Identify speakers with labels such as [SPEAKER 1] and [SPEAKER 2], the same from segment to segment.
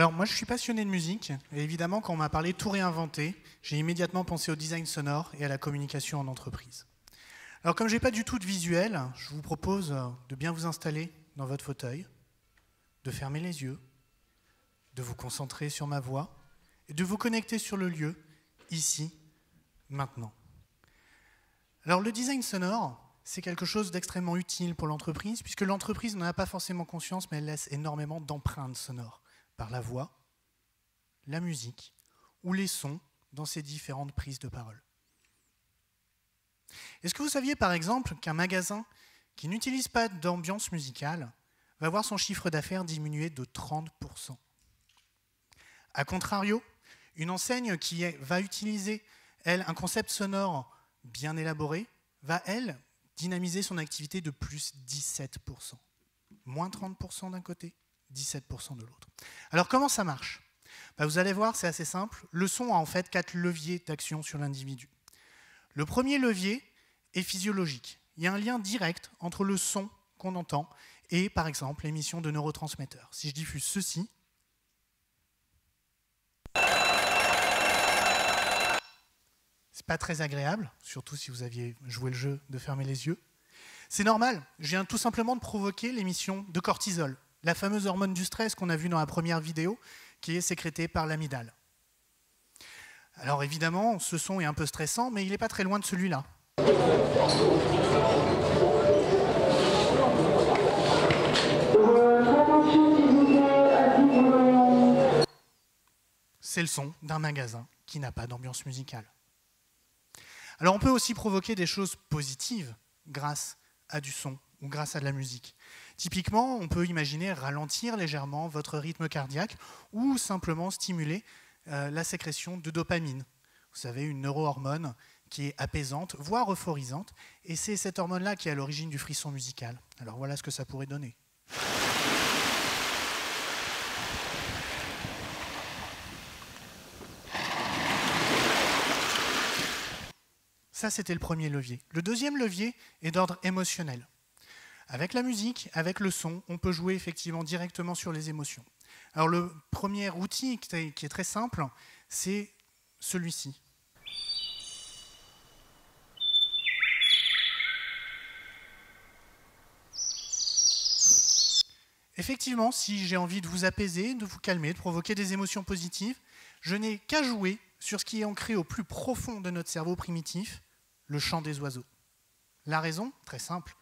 [SPEAKER 1] Alors moi je suis passionné de musique et évidemment quand on m'a parlé tout réinventer, j'ai immédiatement pensé au design sonore et à la communication en entreprise. Alors comme je n'ai pas du tout de visuel, je vous propose de bien vous installer dans votre fauteuil, de fermer les yeux, de vous concentrer sur ma voix et de vous connecter sur le lieu, ici, maintenant. Alors le design sonore, c'est quelque chose d'extrêmement utile pour l'entreprise, puisque l'entreprise n'en a pas forcément conscience, mais elle laisse énormément d'empreintes sonores par la voix, la musique ou les sons dans ses différentes prises de parole. Est-ce que vous saviez par exemple qu'un magasin qui n'utilise pas d'ambiance musicale va voir son chiffre d'affaires diminuer de 30%. A contrario, une enseigne qui va utiliser, elle, un concept sonore bien élaboré, va, elle, dynamiser son activité de plus 17%. Moins 30% d'un côté, 17% de l'autre. Alors comment ça marche? Bah, Vous allez voir, c'est assez simple. Le son a en fait quatre leviers d'action sur l'individu. Le premier levier est physiologique. Il y a un lien direct entre le son qu'on entend et, par exemple, l'émission de neurotransmetteurs. Si je diffuse ceci, c'est pas très agréable, surtout si vous aviez joué le jeu de fermer les yeux. C'est normal, je viens tout simplement de provoquer l'émission de cortisol, la fameuse hormone du stress qu'on a vue dans la première vidéo, qui est sécrétée par l'amidale. Alors évidemment, ce son est un peu stressant, mais il n'est pas très loin de celui-là. C'est le son d'un magasin qui n'a pas d'ambiance musicale. Alors on peut aussi provoquer des choses positives grâce à du son ou grâce à de la musique. Typiquement, on peut imaginer ralentir légèrement votre rythme cardiaque ou simplement stimuler euh, la sécrétion de dopamine. Vous savez, une neurohormone qui est apaisante, voire euphorisante, et c'est cette hormone-là qui est à l'origine du frisson musical. Alors voilà ce que ça pourrait donner. Ça, c'était le premier levier. Le deuxième levier est d'ordre émotionnel. Avec la musique, avec le son, on peut jouer effectivement directement sur les émotions. Alors le premier outil qui est très simple, c'est celui-ci. Effectivement, si j'ai envie de vous apaiser, de vous calmer, de provoquer des émotions positives, je n'ai qu'à jouer sur ce qui est ancré au plus profond de notre cerveau primitif, le chant des oiseaux. La raison, très simple,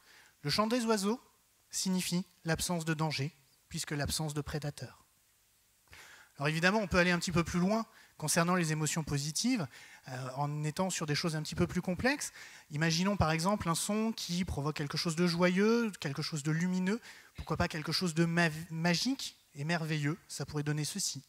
[SPEAKER 1] le chant des oiseaux signifie l'absence de danger, puisque l'absence de prédateurs. Alors évidemment, on peut aller un petit peu plus loin concernant les émotions positives, euh, en étant sur des choses un petit peu plus complexes. Imaginons par exemple un son qui provoque quelque chose de joyeux, quelque chose de lumineux, pourquoi pas quelque chose de magique et merveilleux, ça pourrait donner ceci.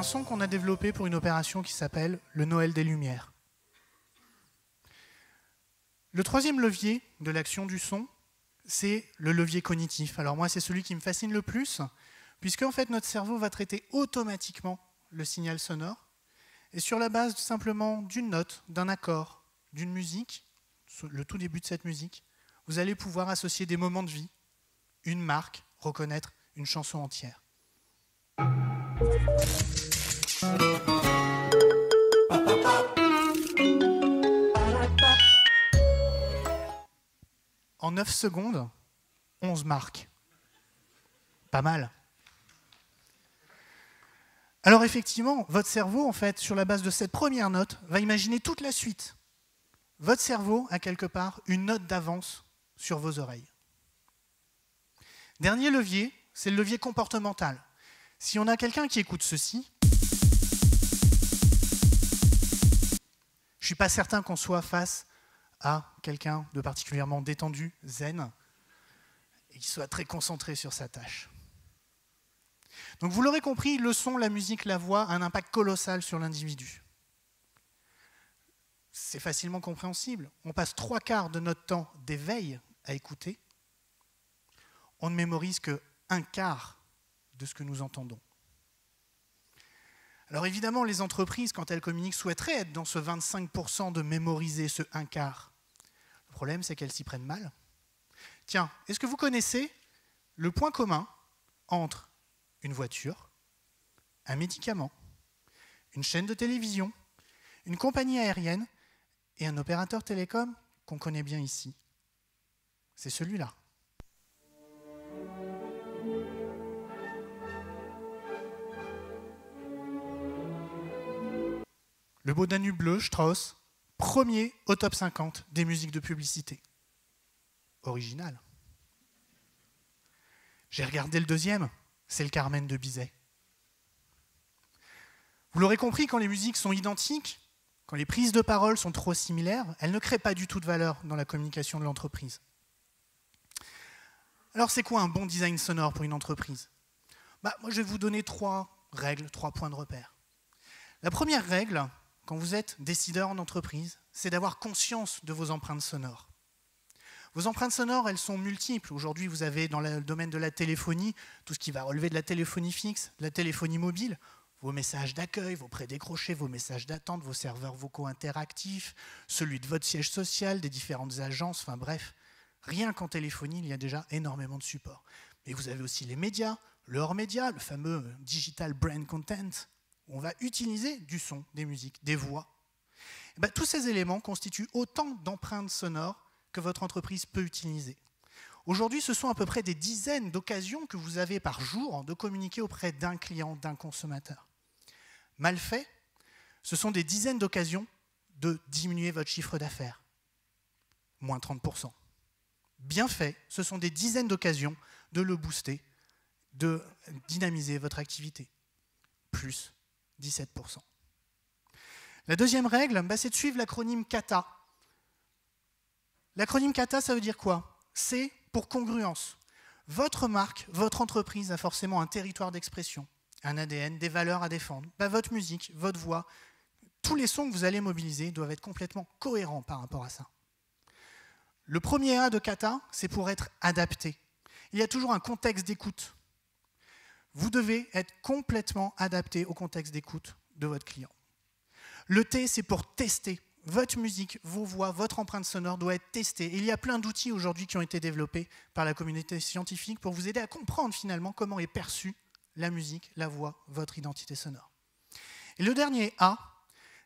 [SPEAKER 1] Un son qu'on a développé pour une opération qui s'appelle le Noël des Lumières. Le troisième levier de l'action du son, c'est le levier cognitif. Alors moi, c'est celui qui me fascine le plus, puisque en fait notre cerveau va traiter automatiquement le signal sonore et sur la base simplement d'une note, d'un accord, d'une musique, le tout début de cette musique, vous allez pouvoir associer des moments de vie, une marque, reconnaître une chanson entière. En 9 secondes, 11 marques. Pas mal. Alors effectivement, votre cerveau, en fait, sur la base de cette première note, va imaginer toute la suite. Votre cerveau a quelque part une note d'avance sur vos oreilles. Dernier levier, c'est le levier comportemental. Si on a quelqu'un qui écoute ceci, je ne suis pas certain qu'on soit face à quelqu'un de particulièrement détendu, zen, et qui soit très concentré sur sa tâche. Donc vous l'aurez compris, le son, la musique, la voix a un impact colossal sur l'individu. C'est facilement compréhensible. On passe trois quarts de notre temps d'éveil à écouter. On ne mémorise que un quart de ce que nous entendons. Alors évidemment, les entreprises, quand elles communiquent, souhaiteraient être dans ce 25% de mémoriser ce un quart. Le problème, c'est qu'elles s'y prennent mal. Tiens, est-ce que vous connaissez le point commun entre une voiture, un médicament, une chaîne de télévision, une compagnie aérienne et un opérateur télécom qu'on connaît bien ici? C'est celui-là. Le beau Danube bleu, Strauss, premier au top 50 des musiques de publicité. Original. J'ai regardé le deuxième, c'est le Carmen de Bizet. Vous l'aurez compris, quand les musiques sont identiques, quand les prises de parole sont trop similaires, elles ne créent pas du tout de valeur dans la communication de l'entreprise. Alors c'est quoi un bon design sonore pour une entreprise? Bah, Moi je vais vous donner trois règles, trois points de repère. La première règle, quand vous êtes décideur en entreprise, c'est d'avoir conscience de vos empreintes sonores. Vos empreintes sonores, elles sont multiples. Aujourd'hui, vous avez dans le domaine de la téléphonie tout ce qui va relever de la téléphonie fixe, de la téléphonie mobile, vos messages d'accueil, vos prédécrochés, vos messages d'attente, vos serveurs vocaux interactifs, celui de votre siège social, des différentes agences, enfin bref, rien qu'en téléphonie, il y a déjà énormément de supports. Mais vous avez aussi les médias, le hors-média, le fameux digital brand content, on va utiliser du son, des musiques, des voix. Eh ben, tous ces éléments constituent autant d'empreintes sonores que votre entreprise peut utiliser. Aujourd'hui, ce sont à peu près des dizaines d'occasions que vous avez par jour de communiquer auprès d'un client, d'un consommateur. Mal fait, ce sont des dizaines d'occasions de diminuer votre chiffre d'affaires, moins 30%. Bien fait, ce sont des dizaines d'occasions de le booster, de dynamiser votre activité, plus 17%. La deuxième règle, bah, c'est de suivre l'acronyme CATA. L'acronyme CATA, ça veut dire quoi? C'est pour congruence. Votre marque, votre entreprise a forcément un territoire d'expression, un ADN, des valeurs à défendre. Bah, votre musique, votre voix, tous les sons que vous allez mobiliser doivent être complètement cohérents par rapport à ça. Le premier A de kata, c'est pour être adapté. Il y a toujours un contexte d'écoute. Vous devez être complètement adapté au contexte d'écoute de votre client. Le T, c'est pour tester. Votre musique, vos voix, votre empreinte sonore doit être testée. il y a plein d'outils aujourd'hui qui ont été développés par la communauté scientifique pour vous aider à comprendre finalement comment est perçue la musique, la voix, votre identité sonore. Et le dernier A,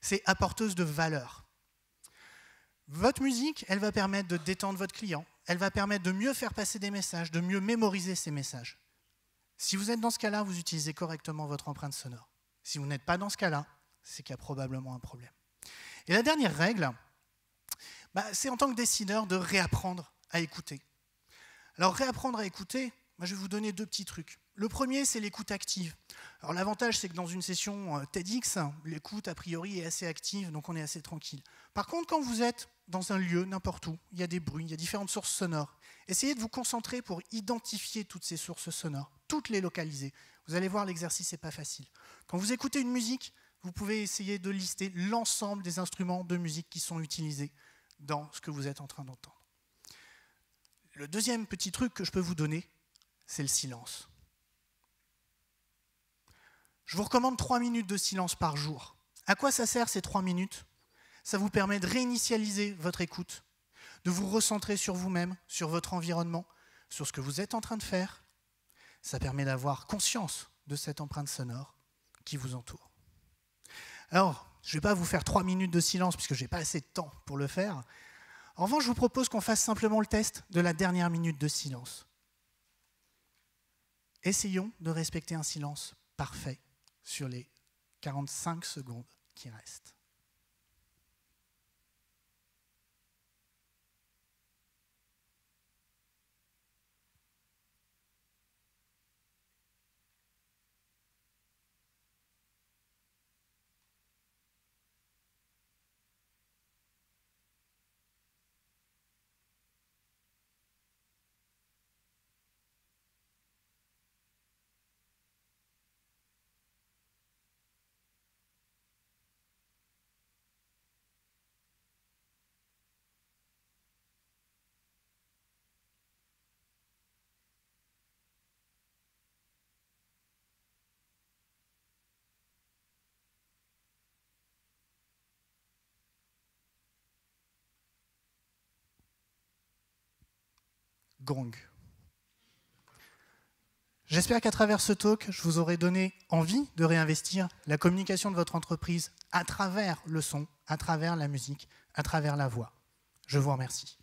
[SPEAKER 1] c'est apporteuse de valeur. Votre musique, elle va permettre de détendre votre client, elle va permettre de mieux faire passer des messages, de mieux mémoriser ces messages. Si vous êtes dans ce cas-là, vous utilisez correctement votre empreinte sonore. Si vous n'êtes pas dans ce cas-là, c'est qu'il y a probablement un problème. Et la dernière règle, bah, c'est en tant que décideur de réapprendre à écouter. Alors réapprendre à écouter, moi, je vais vous donner deux petits trucs. Le premier, c'est l'écoute active. Alors l'avantage, c'est que dans une session euh, TEDx, l'écoute, a priori, est assez active, donc on est assez tranquille. Par contre, quand vous êtes dans un lieu, n'importe où, il y a des bruits, il y a différentes sources sonores, essayez de vous concentrer pour identifier toutes ces sources sonores, toutes les localiser. Vous allez voir, l'exercice n'est pas facile. Quand vous écoutez une musique, vous pouvez essayer de lister l'ensemble des instruments de musique qui sont utilisés dans ce que vous êtes en train d'entendre. Le deuxième petit truc que je peux vous donner, c'est le silence. Je vous recommande trois minutes de silence par jour. À quoi ça sert ces trois minutes? Ça vous permet de réinitialiser votre écoute, de vous recentrer sur vous-même, sur votre environnement, sur ce que vous êtes en train de faire. Ça permet d'avoir conscience de cette empreinte sonore qui vous entoure. Alors, je ne vais pas vous faire trois minutes de silence puisque je n'ai pas assez de temps pour le faire. En revanche, je vous propose qu'on fasse simplement le test de la dernière minute de silence. Essayons de respecter un silence parfait sur les 45 secondes qui restent. Gong. J'espère qu'à travers ce talk, je vous aurai donné envie de réinvestir la communication de votre entreprise à travers le son, à travers la musique, à travers la voix. Je vous remercie.